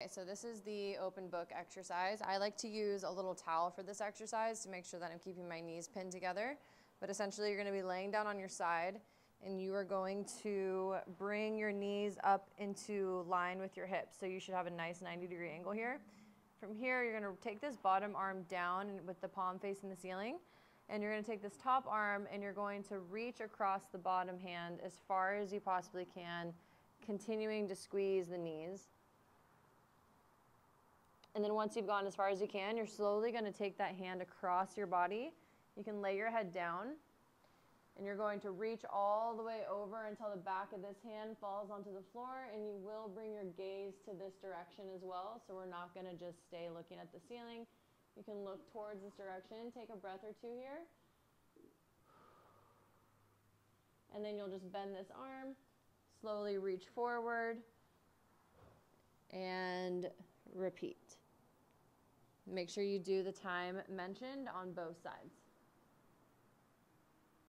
Okay, so this is the open book exercise. I like to use a little towel for this exercise to make sure that I'm keeping my knees pinned together. But essentially, you're going to be laying down on your side and you are going to bring your knees up into line with your hips. So you should have a nice 90 degree angle here. From here, you're going to take this bottom arm down with the palm facing the ceiling. And you're going to take this top arm and you're going to reach across the bottom hand as far as you possibly can, continuing to squeeze the knees. And then once you've gone as far as you can, you're slowly going to take that hand across your body. You can lay your head down. And you're going to reach all the way over until the back of this hand falls onto the floor. And you will bring your gaze to this direction as well. So we're not going to just stay looking at the ceiling. You can look towards this direction. Take a breath or two here. And then you'll just bend this arm, slowly reach forward, and repeat. Make sure you do the time mentioned on both sides.